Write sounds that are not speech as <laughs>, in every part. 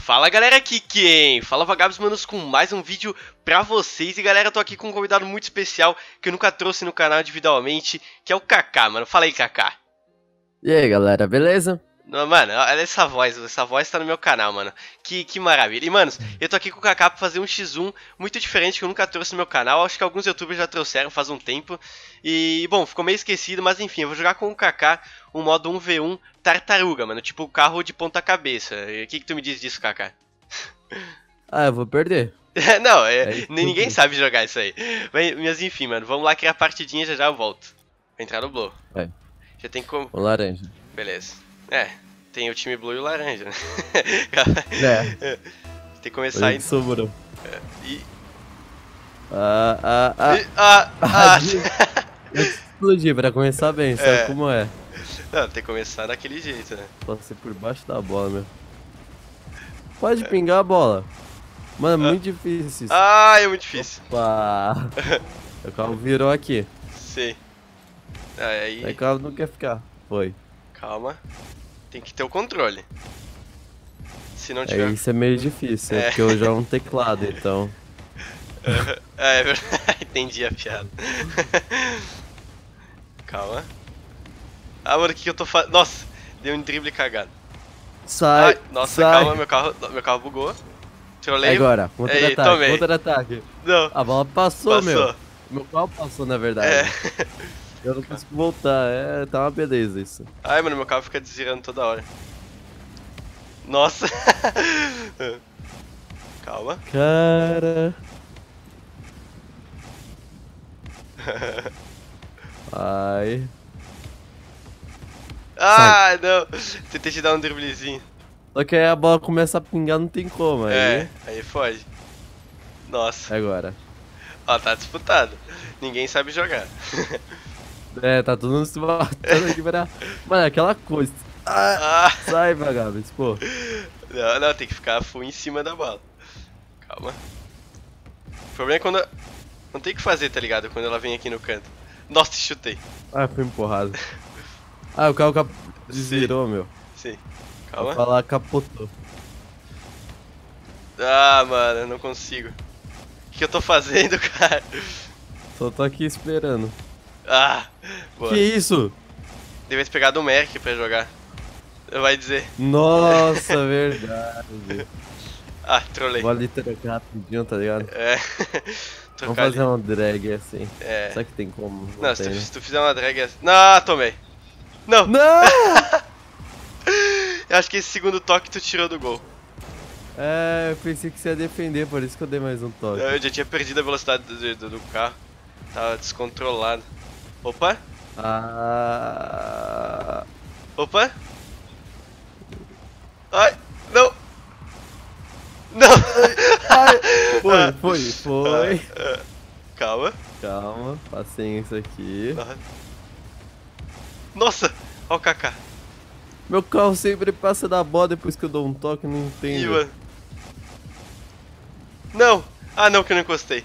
Fala galera, aqui quem? Fala Vagabos Manos com mais um vídeo pra vocês E galera, tô aqui com um convidado muito especial que eu nunca trouxe no canal individualmente Que é o Kaká, mano, fala aí Kaká E aí galera, beleza? Mano, olha essa voz, essa voz tá no meu canal, mano. Que, que maravilha. E, manos, eu tô aqui com o Kaká pra fazer um X1 muito diferente que eu nunca trouxe no meu canal. Acho que alguns youtubers já trouxeram faz um tempo. E, bom, ficou meio esquecido, mas enfim, eu vou jogar com o Kaká um modo 1v1 tartaruga, mano. Tipo carro de ponta cabeça. O que, que tu me diz disso, Kaká? <laughs> Ah, eu vou perder. <laughs> Não, é, é ninguém sabe jogar isso aí. Mas, mas, enfim, mano, vamos lá criar a partidinha já já eu volto. Vou entrar no Blow. É. Já tem como. O laranja. Beleza. É, tem o time blue e o laranja, né? É. <laughs> Tem que começar aí. Sobrou. É, e. Ah, ah, ah. E, ah, <laughs> ah. explodir pra começar bem, sabe é. como é? Não, tem que começar daquele jeito, né? Passei por baixo da bola, meu. Pode é. pingar a bola. Mano, é muito difícil isso. Ah, é muito difícil. Opa! <laughs> o carro virou aqui. Sim. Aí... Aí o carro não quer ficar. Foi. Calma. Tem que ter o controle. Se não tiver... É, isso é meio difícil, é. porque eu jogo um teclado, então... <laughs> é, é verdade, <laughs> entendi a piada. <laughs> Calma. Ah, mano, o que, que eu tô fazendo? Nossa, deu um drible cagado. Sai, Ai, Nossa, sai. calma, meu carro, meu carro bugou. Trolei. Agora, contra-ataque, contra-ataque. Não. A bola passou, passou, meu. Meu carro passou, na verdade. É. Eu não consigo voltar, é, tá uma beleza isso. Ai, mano, meu carro fica desvirando toda hora. Nossa! <laughs> Calma. Cara. <laughs> Ai. Ah, Sai. não! Tentei te dar um driblezinho. Só que aí a bola começa a pingar, não tem como. Aí... É, aí foge. Nossa. Agora. Ó, tá disputado. Ninguém sabe jogar. <laughs> É, tá todo mundo se matando aqui pra... Mano, é aquela coisa. Ah, ah. Sai, vagabundo, pô. Não, não, tem que ficar full em cima da bola. Calma. O problema é quando... Não tem o que fazer, tá ligado? Quando ela vem aqui no canto. Nossa, chutei. Ah, foi empurrado. ah, o carro cap... desvirou, Sim. meu. Sim. Calma. Vai lá, capotou. Ah, mano, eu não consigo. O que eu tô fazendo, <laughs> cara? Só tô aqui esperando. Ah, boa. Que isso? Devia ter pegado o Merc pra jogar. Vai dizer. Nossa, <laughs> verdade. ah, trolei. Vou ali trocar rapidinho, tá ligado? É. <laughs> Vamos fazer ali. uma drag assim. É. Será que tem como? Não, se, tu, né? se tu fizer uma drag assim. Não, tomei. Não! Não! <laughs> eu acho que esse segundo toque tu tirou do gol. É, eu pensei que você ia defender, por isso que eu dei mais um toque. Eu já tinha perdido a velocidade do, do, do carro. Tava descontrolado. Opa! Ah... Opa! Ai! Não! Não! Ai, <laughs> foi, foi, foi. Ah, calma. Calma, paciência aqui. Nossa! Olha o Kaká. Meu carro sempre passa da bola depois que eu dou um toque, não entendo. Ivan. Não! Ah não, que eu não encostei.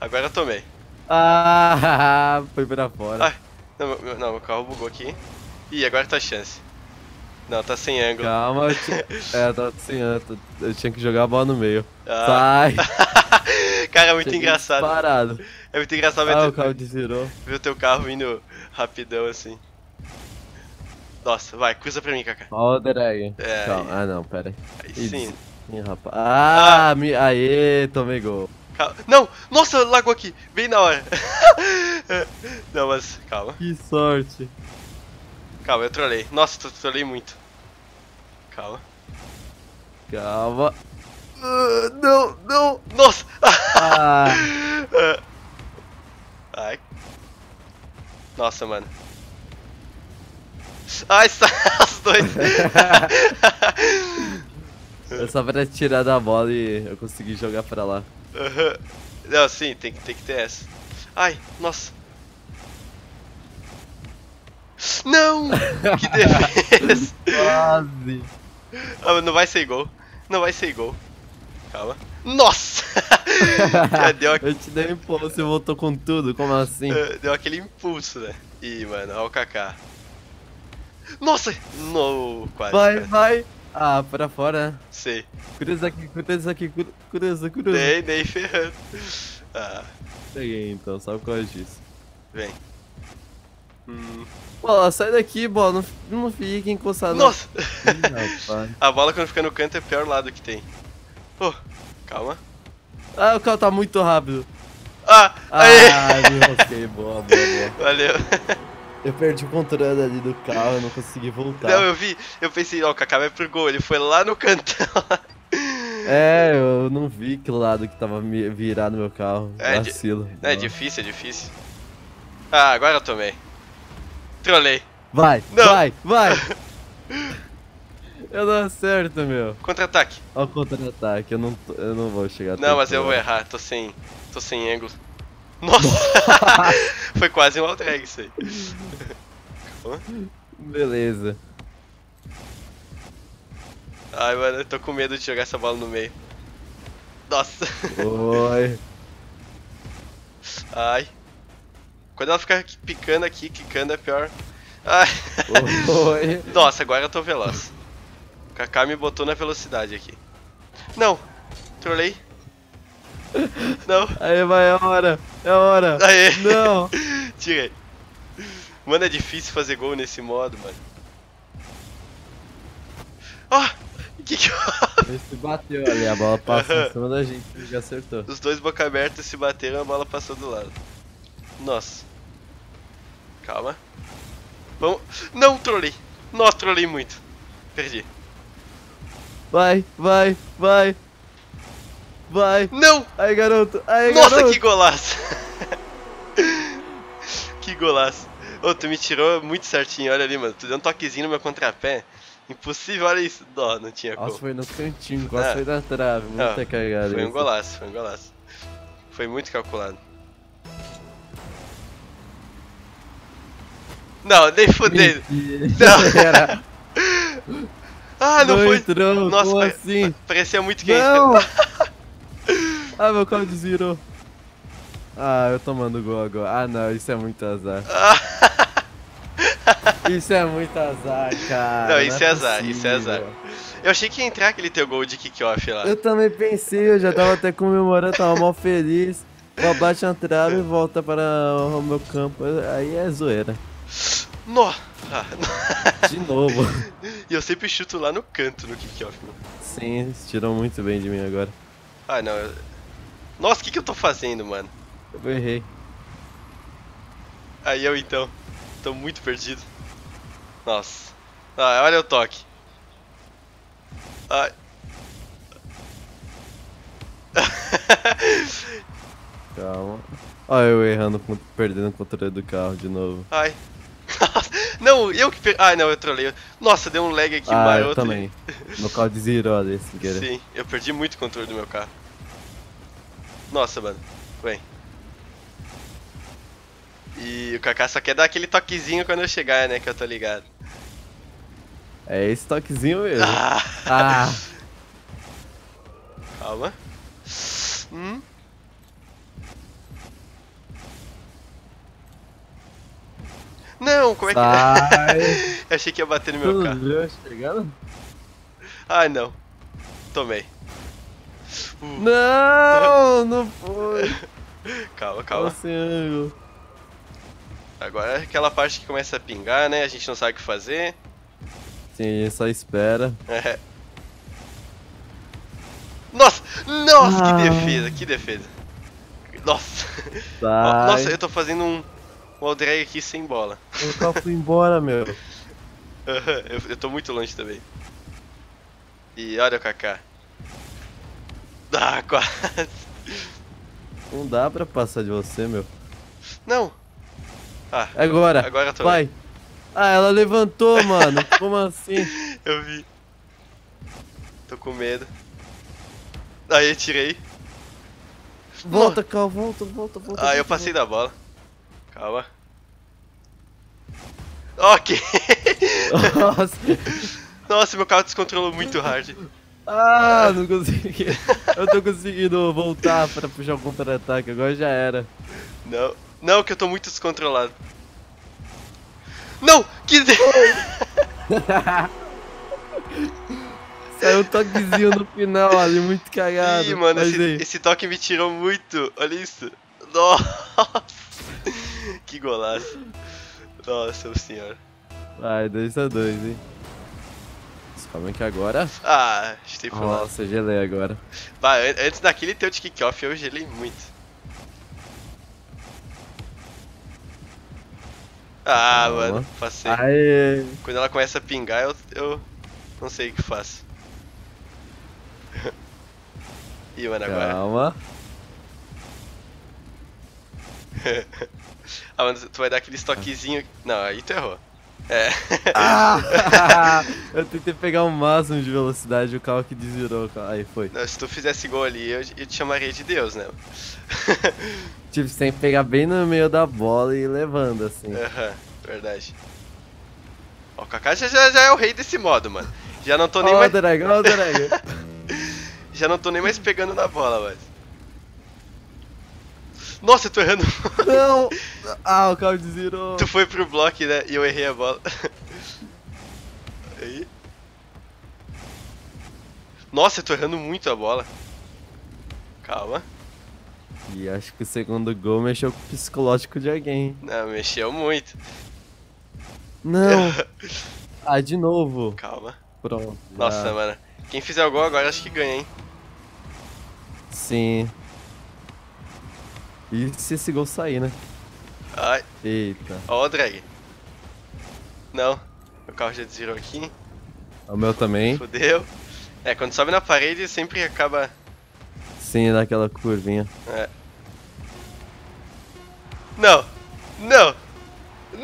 Agora eu tomei. Ah, <laughs> foi pra fora. Ai, não, meu, não, meu carro bugou aqui. Ih, agora tá a chance. Não, tá sem ângulo. Calma, tinha... <laughs> é, tá sem ângulo. Eu tinha que jogar a bola no meio. Ah. Sai! <laughs> Cara, é muito Cheguei engraçado. Parado. É muito engraçado ver, ah, teu... o carro desvirou. ver o teu carro indo rapidão assim. Nossa, vai, cruza pra mim, Kaká. Ó o drag. É, Calma. Aí. Ah, não, pera aí. Aí sim. Ih, rapaz. Ah, ah. Me... aê, tomei gol. Calma. Não! Nossa, lagou aqui! Bem na hora! <laughs> Não, mas calma. Que sorte! Calma, eu trolei. Nossa, eu trolei muito. Calma. Calma. Uh, não, não! Nossa! Ah. <laughs> Ai. Nossa, mano. Ai, <laughs> os dois! é só pra tirar da bola e eu consegui jogar pra lá. Uhum. Não, sim, tem, tem que ter essa. Ai, nossa. Não! Que <laughs> defesa! Quase! Ah, não vai ser gol. Não vai ser gol. Calma. Nossa! <laughs> deu aqu... Eu te dei um impulso e voltou com tudo, como assim? É, deu aquele impulso, né? Ih, mano, olha o Kaká. Nossa! No, quase. Vai, quase. vai! Ah, pra fora, né? Sei. Cruza aqui, cruza aqui, cru- cruza, cruza. Nem, nem ferrando. Ah, Peguei então, só por causa disso. vem. Hum. Bola, sai daqui, bola, não, não fica encostado. Nossa! <laughs> A bola quando fica no canto é o pior lado que tem. Pô, calma. Ah, o carro tá muito rápido. Ah! Ah, Aê! <laughs> me enrosquei, boa, boa, boa. Valeu. Eu perdi o controle ali do carro, eu não consegui voltar. Não, eu vi, eu pensei, ó, o Kaká vai pro gol, ele foi lá no cantão. <laughs> É, eu não vi que lado que tava virado meu carro. É, Vacilo. É difícil, é difícil. Ah, agora eu tomei. Trolei. Vai, Não. vai, vai! <laughs> Eu não acerto, meu. Contra-ataque. O contra-ataque, eu não, eu não vou chegar Não, mas eu vou errar, tô sem. tô sem ângulo. Nossa! <laughs> foi quase um all drag isso aí. Beleza. Ai, mano, eu tô com medo de jogar essa bola no meio. Nossa! Oi. Ai. Quando ela ficar picando aqui, quicando é pior. Ai. Oi. Nossa, agora eu tô veloz. O Kaká me botou na velocidade aqui. Não! Trolei. Não. Aí vai, é a hora. É a hora. Aê! Não. <laughs> Tirei. Mano, é difícil fazer gol nesse modo, mano. Ó! que que eu... <laughs> Ele se bateu ali, a bola passou em cima da gente e já acertou. Os dois boca aberta se bateram, a bola passou do lado. Nossa. Calma. Vamos. Não, trolei. Nossa, trolei muito. Perdi. Vai, vai, vai. Vai. Não! Aí, garoto. Aí, Nossa, garoto. que golaço! <laughs> que golaço. Ô, tu me tirou muito certinho, olha ali, mano. Tu deu um toquezinho no meu contrapé. Impossível, olha isso. Não, não tinha Nossa, como. foi no cantinho, quase Ah. foi na trave. Não, Muita cagada. Foi um golaço, foi um golaço. Foi muito calculado. Não, nem fudendo. Mentira. <laughs> Era. Ah, não, foi. entrou, Nossa, pare- assim? parecia muito quente. Não! Ah, meu carro desvirou. Ah, eu tomando gol agora. Ah, não, isso é muito azar. <laughs> Isso é muito azar, cara. Não, isso é azar, possível. isso é azar. Eu achei que ia entrar aquele teu gol de kickoff lá. Eu também pensei, eu já tava até comemorando, tava mal feliz. Bola bate na trave e volta para o meu campo. Aí é zoeira. Nó! Ah, De novo. e eu sempre chuto lá no canto no kickoff, mano. Sim, eles tiram muito bem de mim agora. Ah, não. eu- Nossa, o que, que eu tô fazendo, mano? Eu errei. Aí eu então. Tô muito perdido. Nossa. Ah, olha o toque. Ai. <laughs> Calma. Olha eu errando, perdendo o controle do carro de novo. Ai. <laughs> Não, eu que per... Ah, não, eu trolei. Nossa, deu um lag aqui ah, maroto. eu também. Meu carro desvirou ali, sem querer. Sim, eu perdi muito o controle do meu carro. Nossa, mano. Vem. E o Kaká só quer dar aquele toquezinho quando eu chegar, né? Que eu tô ligado. É esse toquezinho mesmo. Ah, Ah, <laughs> calma. Hum. Não, como é que. <laughs> Eu achei que ia bater no meu carro. viu chegando? Ai, não. Tomei. Uh, Não, não foi. <laughs> calma, calma. Ângulo. Agora é aquela parte que começa a pingar, né? A gente não sabe o que fazer. Sim, só espera. É. Nossa! Nossa, Ah. que defesa, que defesa. Nossa. Ó, Sai. Nossa, eu tô fazendo um, um all drag aqui sem bola. O carro foi embora, meu. <laughs> eu, eu tô muito longe também. E olha o Kaká. Ah, quase. Não dá pra passar de você, meu. Não. Ah, Agora. Agora eu tô Vai. Ah, ela levantou, mano. <laughs> Como assim? eu vi. Tô com medo. Aí eu tirei. Volta, calma, volta, volta, volta. Ah, eu volta, passei da bola. Calma. Ok. volta. <laughs> Nossa. Nossa, meu carro descontrolou muito hard. Ah, não consegui. Eu tô conseguindo voltar pra puxar o contra-ataque. Agora já era. Não, não, que eu tô muito descontrolado. Não! Que. <laughs> Saiu um toquezinho no final ali, muito cagado. Ih, mano, esse, esse toque me tirou muito. Olha isso. Nossa. <laughs> Que golaço. Nossa senhora. Vai, 2x2, hein? Calma que agora. Ah, chutei pro lado. Nossa, gelei agora. Bah, an- antes daquele teu de kickoff eu gelei muito. Ah, mano, passei. Aê! Quando ela começa a pingar, eu, eu não sei o que faço. <laughs> Ih, mano, agora. Calma. <laughs> Ah, mano, tu vai dar aquele toquezinho. Não, aí tu errou. É. Ah! <laughs> eu tentei pegar o máximo de velocidade, o carro que desvirou. Aí foi. Não, se tu fizesse gol ali, eu, eu te chamaria de Deus, né? Tipo, você tem que pegar bem no meio da bola e ir levando, assim. Aham, verdade. Ó, o Kaká já, já, é o rei desse modo, mano. Já não tô nem Ó o mais. drag, ó o drag. <laughs> Já não tô nem mais pegando na bola, mas. Nossa, eu tô errando. Não! <laughs> Ah, o carro desvirou. tu foi pro bloco, né? E eu errei a bola. Aí. Nossa, eu tô errando muito a bola. Calma. E acho que o segundo gol mexeu com o psicológico de alguém. Não, mexeu muito. Não! <laughs> Ah, de novo. Calma. Pronto. Nossa, já. mano. Quem fizer o gol agora acho que ganha, hein? Sim. E se esse gol sair, né? Ai, Eita. ó o drag. Não. O carro já desvirou aqui. O meu também. Fudeu. É, quando sobe na parede sempre acaba. Sim, daquela curvinha. É. Não! Não!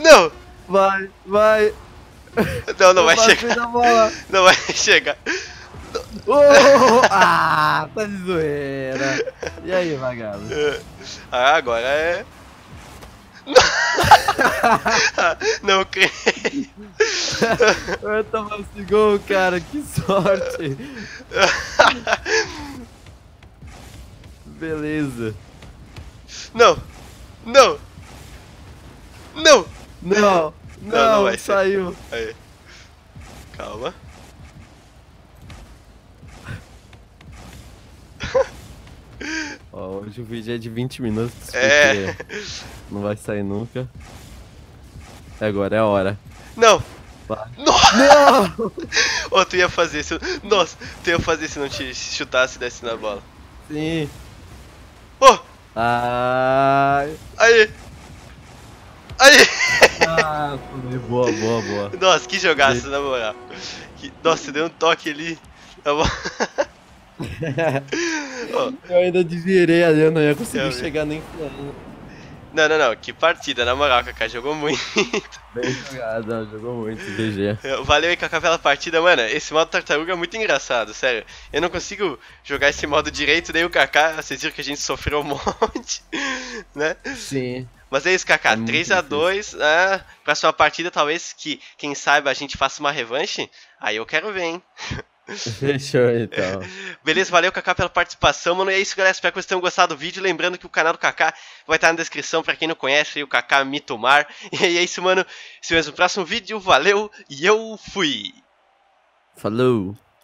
Não! Vai, vai. Não, não vai chegar. Não vai chegar. Oh, ah, tá de zoeira. E aí, vagabundo? Ah, agora é. <laughs> Não creio. Eu tomar esse gol, cara, que sorte. Beleza. Não! Não! Não! Não, não, não ser. saiu. Aí. Calma. Ó, hoje o vídeo é de 20 minutos. É. Não vai sair nunca. Agora é a hora. Não! Vai. Nossa! Não! <laughs> Ô, tu ia fazer se. Nossa, tu ia fazer se não te chutasse e desse na bola. Sim. Ô! Ai. Aí! Aí! Ah, boa, boa, boa. Nossa, que jogaço, na moral. Que- Nossa, deu um toque ali. Tá bom? <laughs> <laughs> Eu ainda desvirei ali, eu não ia conseguir chegar nem falando. não, não, não. Que partida, na moral, Kaká jogou muito. Bem jogado, jogou muito, GG. Valeu aí, Kaká, pela partida, mano. Esse modo tartaruga é muito engraçado, sério. Eu não consigo jogar esse modo direito, daí o Kaká, vocês viram que a gente sofreu um <laughs> monte, né? Sim. Mas é isso, Kaká. É muito 3x2. Ah, próxima partida, talvez que, quem sabe, a gente faça uma revanche. Aí eu quero ver, hein? <laughs> <laughs> Fechou então. Beleza, valeu, Kaká, pela participação, mano. E é isso, galera. Espero que vocês tenham gostado do vídeo. Lembrando que o canal do Kaká vai estar na descrição pra quem não conhece, o Kaká Mitomar. <laughs> E é isso, mano. Se vemos no próximo vídeo. Valeu e eu fui! Falou.